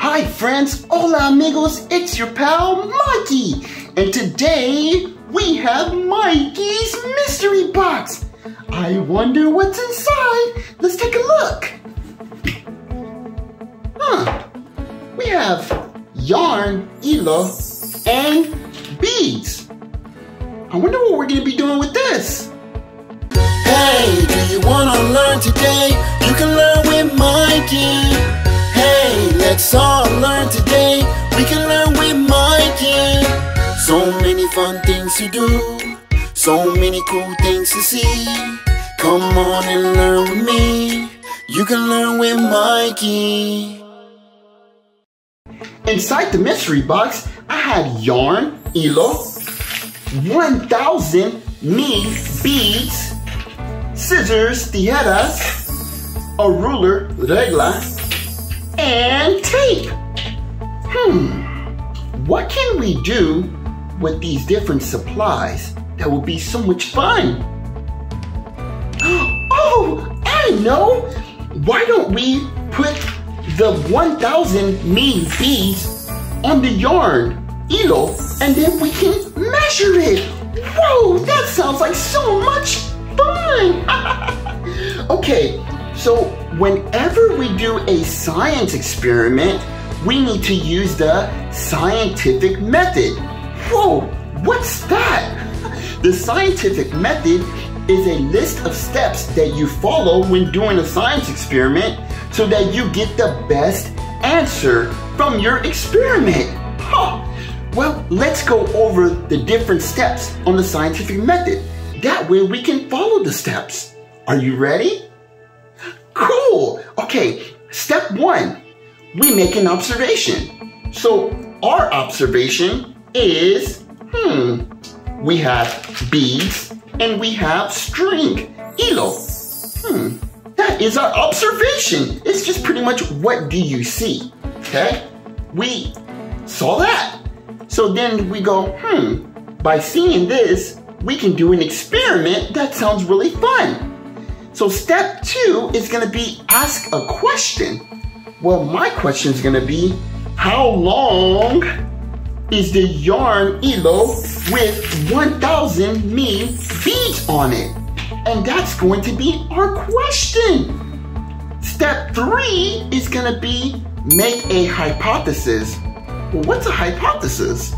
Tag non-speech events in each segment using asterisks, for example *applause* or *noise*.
Hi friends, hola amigos, it's your pal Mikey. And today we have Mikey's mystery box. I wonder what's inside. Let's take a look. Huh, we have yarn, hilo, and beads. I wonder what we're gonna be doing with this. Hey, do you wanna learn today? You can learn with Mikey. Let's all learn today. We can learn with Mikey. So many fun things to do. So many cool things to see. Come on and learn with me. You can learn with Mikey. Inside the mystery box, I had yarn, hilo, 1000 mil beads, scissors, tijeras, a ruler, regla, and tape. Hmm, what can we do with these different supplies that would be so much fun? *gasps* Oh, I know! Why don't we put the 1000 mil beads on the yarn, hilo, and then we can measure it. Whoa, that sounds like so much fun! *laughs* okay, so whenever we do a science experiment, we need to use the scientific method. Whoa, what's that? *laughs* The scientific method is a list of steps that you follow when doing a science experiment so that you get the best answer from your experiment. Huh. Well, let's go over the different steps on the scientific method. That way we can follow the steps. Are you ready? Cool. Okay, step one, we make an observation. So our observation is, hmm, we have beads and we have string, hilo. Hmm, that is our observation. It's just pretty much what do you see, okay? We saw that. So then we go, hmm, by seeing this, we can do an experiment that sounds really fun. So step two is gonna be ask a question. Well, my question is gonna be, how long is the yarn hilo with 1000 mil beads on it? And that's going to be our question. Step three is gonna be make a hypothesis. Well, what's a hypothesis?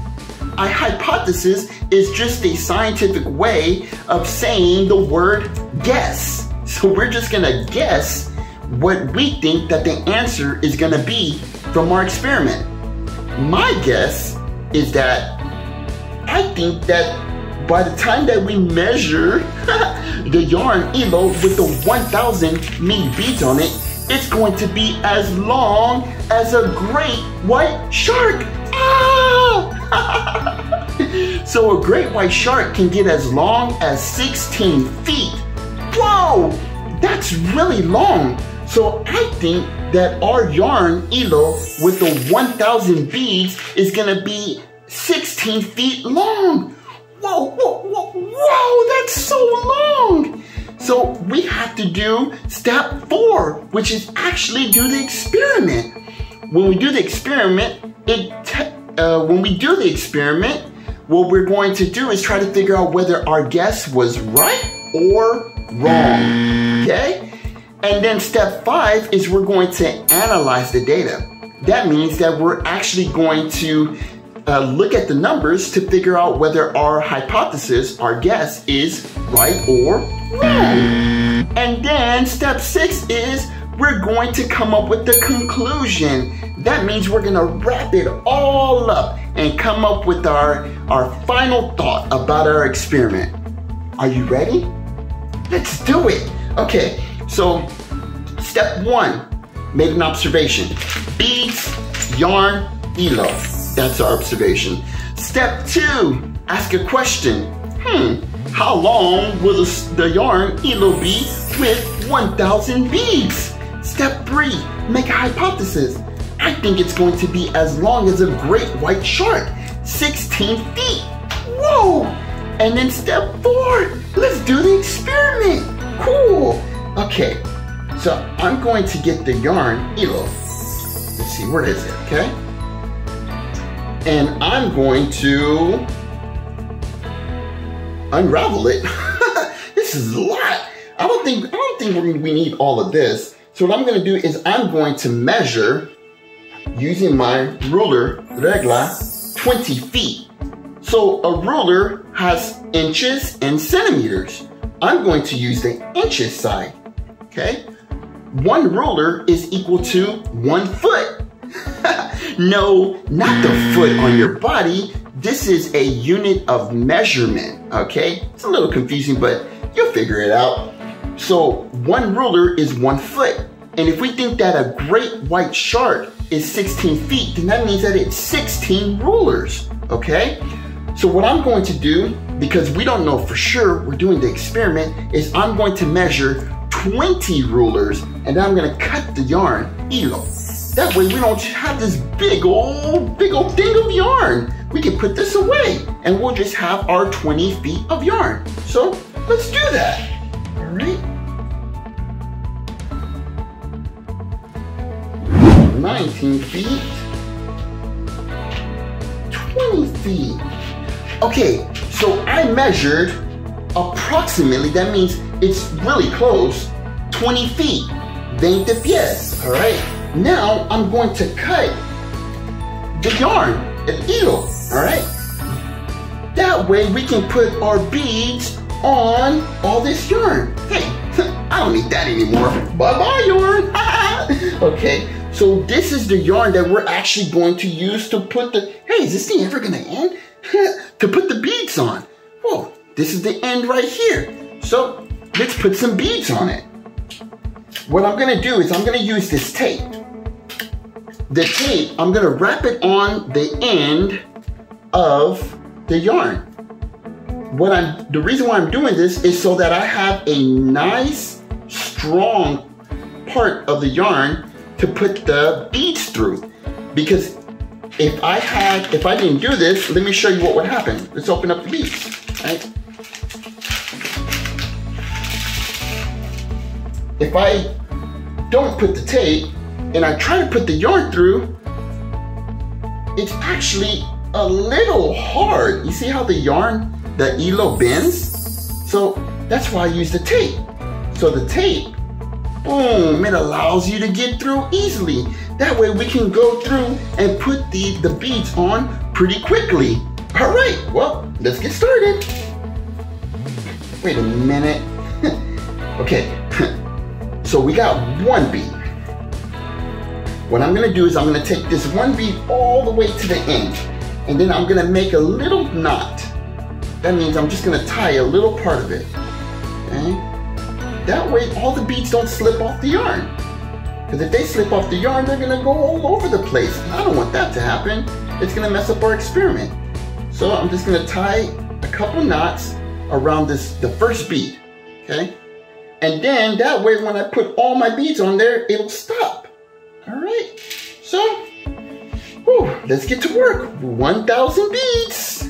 A hypothesis is just a scientific way of saying the word guess. So we're just gonna guess what we think that the answer is gonna be from our experiment. My guess is that I think that by the time that we measure *laughs* the yarn hilo with the 1000 mil beads on it, it's going to be as long as a great white shark. Ah! *laughs* so a great white shark can get as long as 16 feet. Whoa, that's really long. So I think that our yarn hilo with the 1000 beads is gonna be 16 feet long. Whoa, whoa, whoa, whoa, that's so long. So we have to do step four, which is actually do the experiment. When we do the experiment, it uh, when we do the experiment, what we're going to do is try to figure out whether our guess was right or wrong, okay? And then step five is we're going to analyze the data. That means that we're actually going to uh, look at the numbers to figure out whether our hypothesis, our guess, is right or wrong. And then step six is we're going to come up with the conclusion. That means we're gonna wrap it all up and come up with our, our final thought about our experiment. Are you ready? Let's do it. Okay, so step one, make an observation. Beads, yarn, hilo. That's our observation. Step two, ask a question. Hmm, how long will the, the yarn hilo be with 1,000 beads? Step three, make a hypothesis. I think it's going to be as long as a great white shark, 16 feet. Whoa! And then step four, let's do the experiment. Cool. Okay, so I'm going to get the yarn hilo. Let's see, where is it, okay? And I'm going to unravel it. *laughs* this is a lot. I don't think, I don't think we need all of this. So what I'm gonna do is I'm going to measure using my ruler, regla, 20 feet. So a ruler has inches and centimeters. I'm going to use the inches side, okay? One ruler is equal to one foot. *laughs* no, not the foot on your body. This is a unit of measurement, okay? It's a little confusing, but you'll figure it out. So one ruler is one foot. And if we think that a great white shark is 16 feet, then that means that it's 16 rulers, okay? So what I'm going to do, because we don't know for sure, we're doing the experiment, is I'm going to measure 20 rulers and I'm gonna cut the yarn hilo. That way we don't have this big old, big old thing of yarn. We can put this away and we'll just have our 20 feet of yarn. So let's do that, all right? 19 feet, 20 feet. Okay, so I measured approximately, that means it's really close, 20 feet, 20 pies, all right? Now I'm going to cut the yarn, el hilo, all right? That way we can put our beads on all this yarn. Hey, *laughs* I don't need that anymore. Bye-bye yarn. *laughs* okay, so this is the yarn that we're actually going to use to put the, hey, is this thing ever gonna end? *laughs* to put the beads on. Whoa, this is the end right here. So let's put some beads on it. What I'm gonna do is I'm gonna use this tape. The tape, I'm gonna wrap it on the end of the yarn. What I'm, the reason why I'm doing this is so that I have a nice, strong part of the yarn to put the beads through. Because if I had, if I didn't do this, let me show you what would happen. Let's open up the beads, right? If I don't put the tape and I try to put the yarn through, it's actually a little hard. You see how the yarn, the hilo bends? So that's why I use the tape. So the tape boom, it allows you to get through easily. That way we can go through and put the, the beads on pretty quickly. All right, well, let's get started. Wait a minute. *laughs* okay, *laughs* so we got one bead. What I'm gonna do is I'm gonna take this one bead all the way to the end, and then I'm gonna make a little knot. That means I'm just gonna tie a little part of it, okay? That way all the beads don't slip off the yarn. Because if they slip off the yarn, they're gonna go all over the place. I don't want that to happen. It's gonna mess up our experiment. So I'm just gonna tie a couple knots around this, the first bead, okay? And then that way when I put all my beads on there, it'll stop. All right, so, whew, let's get to work. 1,000 beads.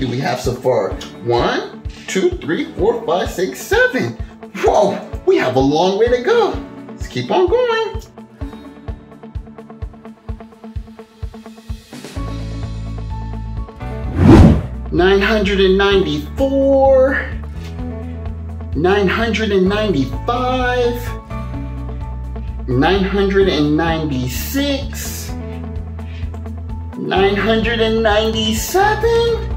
Do we have so far? One, two, three, four, five, six, seven. Whoa, we have a long way to go. Let's keep on going. Nine hundred and ninety-four, nine hundred and ninety-five, nine hundred and ninety-six, 997,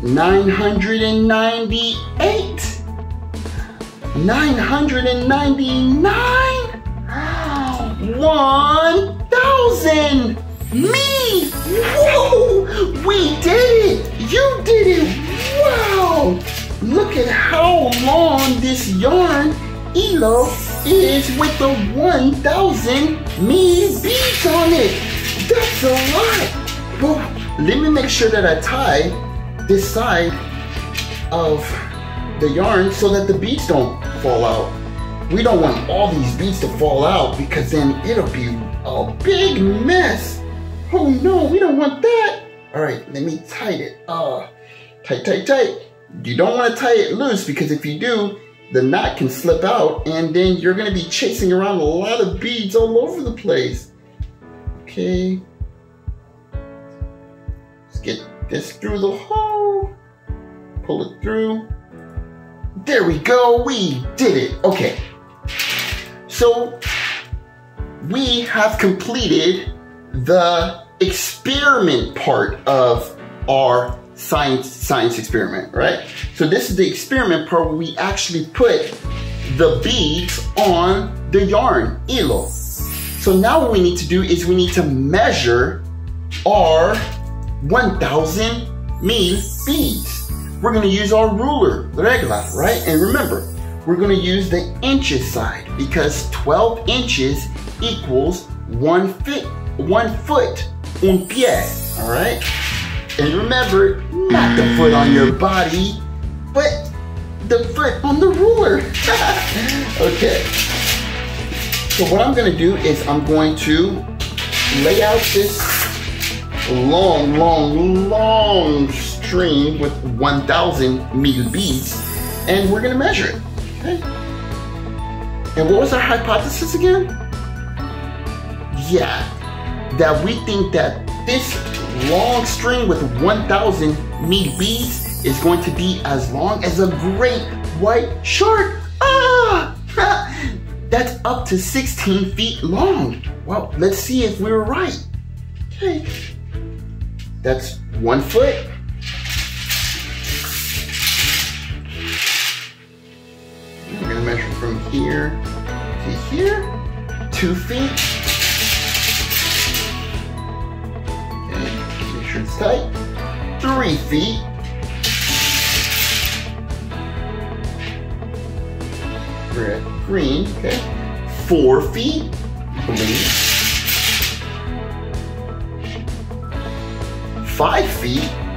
998, 999, 1000. Mil! Whoa! We did it! You did it! Wow! Look at how long this yarn hilo is with the 1000 mil beads on it. That's a lot. Well, let me make sure that I tie this side of the yarn so that the beads don't fall out. We don't want all these beads to fall out because then it'll be a big mess Oh no, we don't want that. All right, let me tight it. Uh, tight, tight, tight. You don't want to tie it loose because if you do, the knot can slip out and then you're going to be chasing around a lot of beads all over the place. Okay. Let's get this through the hole. Pull it through. There we go. We did it. Okay. So we have completed the experiment part of our science science experiment, right? So this is the experiment part where we actually put the beads on the yarn, hilo. So now what we need to do is we need to measure our 1000 mil beads. We're gonna use our ruler, regla, right? And remember, we're gonna use the inches side because 12 inches equals one foot, one foot, un pie, all right? And remember, not the foot on your body, but the foot on the ruler. *laughs* okay. So what I'm gonna do is I'm going to lay out this long, long, long string with 1,000 meter beads, and we're gonna measure it, okay? And what was our hypothesis again? Yeah, that we think that this long string with 1,000 meter beads is going to be as long as a great white shark. Ah! *laughs* That's up to 16 feet long. Well, let's see if we were right. Okay. That's one foot. Here to here. Two feet. Okay, make sure it's tight. Three feet. We're green, okay. Four feet, I. Five feet.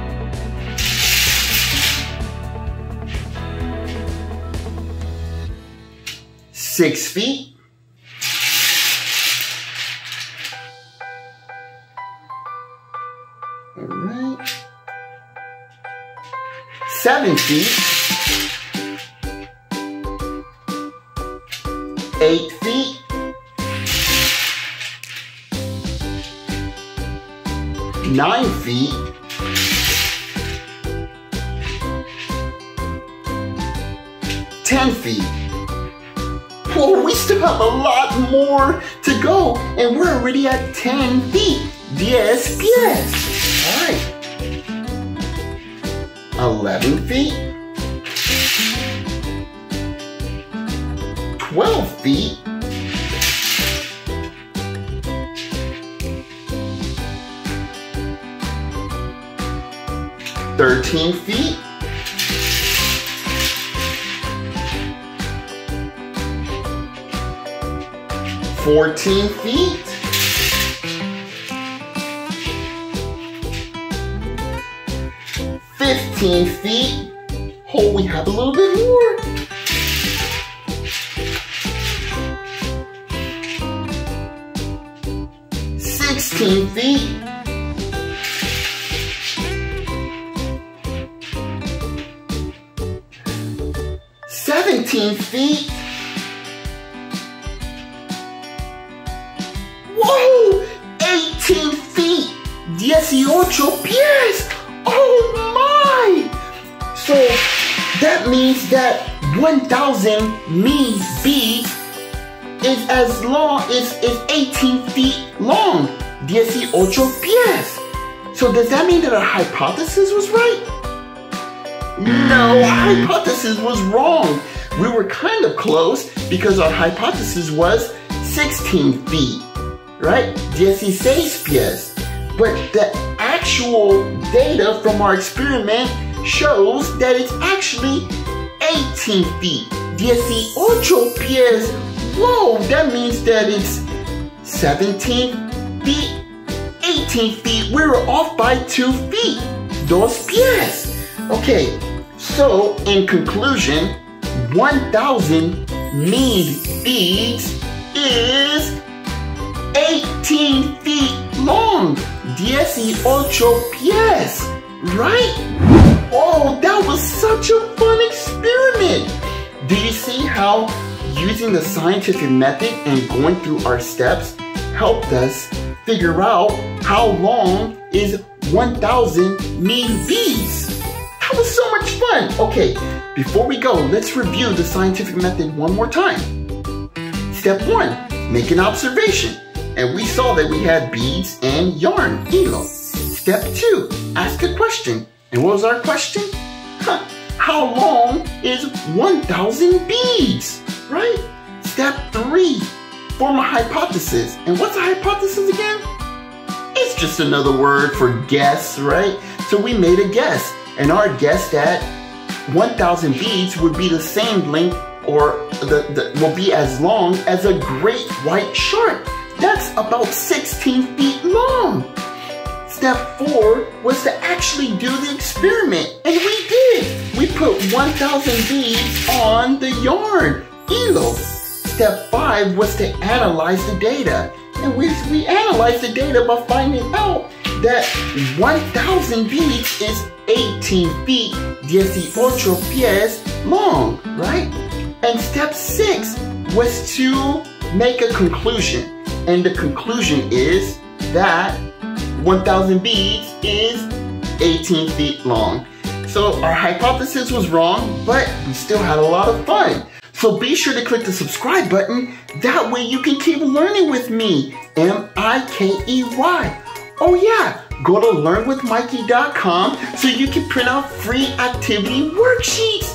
Six feet. All right. Seven feet. Eight feet. Nine feet. Ten feet. Whoa, we still have a lot more to go, and we're already at 10 feet. Yes, yes. All right. 11 feet. 12 feet. Thirteen feet. Fourteen feet. Fifteen feet. Oh, we have a little bit more. Sixteen feet. Seventeen feet. 18 pies! Oh my! So that means that 1,000 mil beads is as long is is 18 feet long. 18 pies. So does that mean that our hypothesis was right? No, our hypothesis was wrong. We were kind of close because our hypothesis was 16 feet, right? 16 pies. But the actual data from our experiment shows that it's actually 18 feet. 18 pies. Whoa, that means that it's 17 feet, 18 feet. We were off by two feet. Dos pies. Okay, so in conclusion, 1,000 mead feet is 18 feet long. 18 pies, right? Oh, that was such a fun experiment. Do you see how using the scientific method and going through our steps helped us figure out how long is 1,000 mean bees? That was so much fun. Okay, before we go, let's review the scientific method one more time. Step one, make an observation. And we saw that we had beads and yarn, hilo. Step two, ask a question. And what was our question? Huh, how long is 1,000 beads, right? Step three, form a hypothesis. And what's a hypothesis again? It's just another word for guess, right? So we made a guess. And our guess that 1,000 beads would be the same length or the, the, will be as long as a great white shark. That's about 16 feet long. Step four was to actually do the experiment, and we did. We put 1,000 beads on the yarn, hilo. Step five was to analyze the data. And we, we analyzed the data by finding out that 1,000 beads is 18 feet, 18 pies long, right? And step six was to make a conclusion. And the conclusion is that 1,000 beads is 18 feet long. So our hypothesis was wrong, but we still had a lot of fun. So be sure to click the subscribe button. That way you can keep learning with me, M-I-K-E-Y. Oh yeah, go to learnwithmikey.com so you can print out free activity worksheets.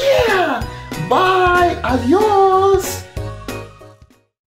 Yeah, bye, adios.